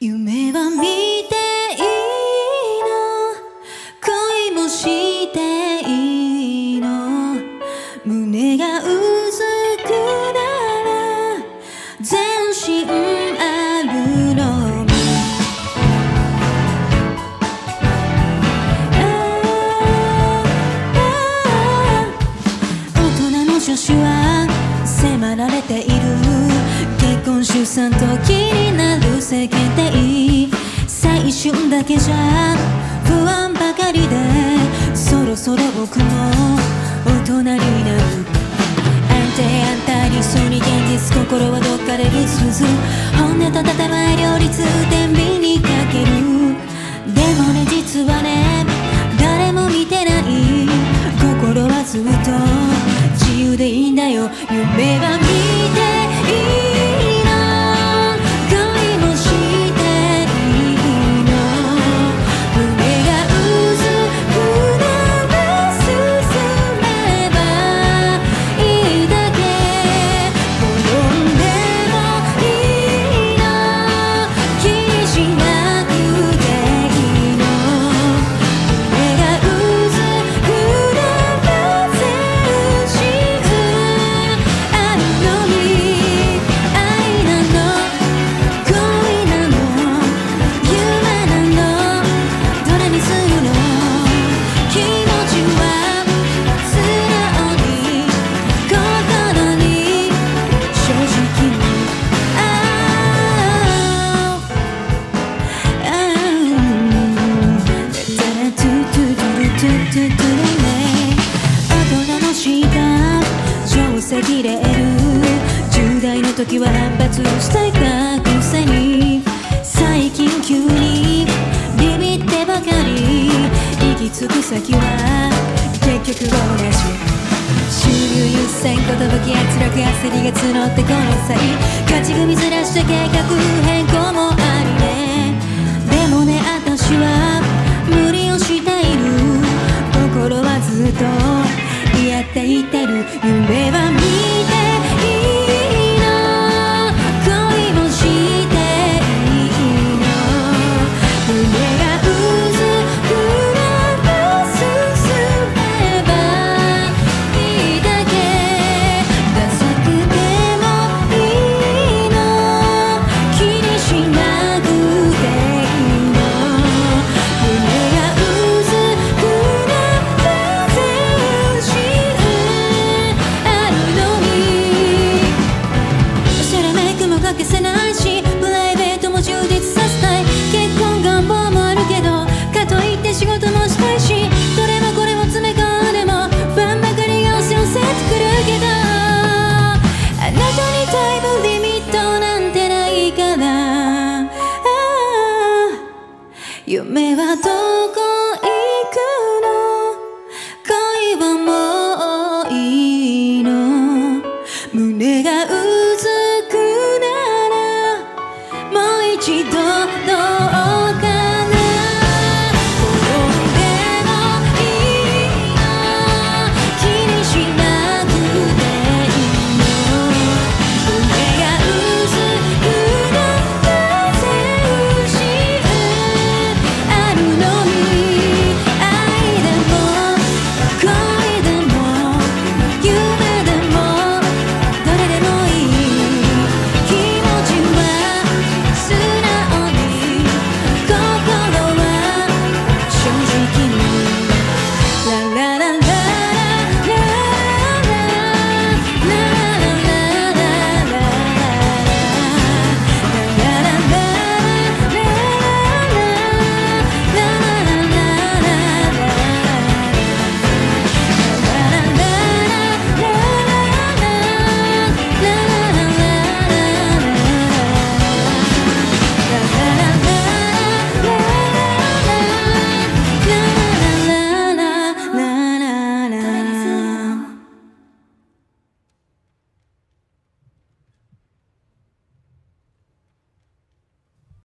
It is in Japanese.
夢は見ていいの？恋もしていいの？胸がうずくなら全身あるの？み大人の女子は迫られている結婚出産と気になる世間最春だけじゃ不安ばかりでそろそろ僕も大人になる安定安泰理想に現実心はどっかでリスズ本音と建前両立天秤にかけるでもね実はね誰も見てない。心はずっと自由でいいんだよ。夢は見ていい。大人のした定石レール10代の時は反発していたくせに最近急にビビってばかり。行き着く先は結局同じ収入優先寿圧力焦り。が募ってこの際勝ち組ずらして計画っていてる。夢は見夢はどこ行くの？恋はもういいの？胸がうずくならもう一度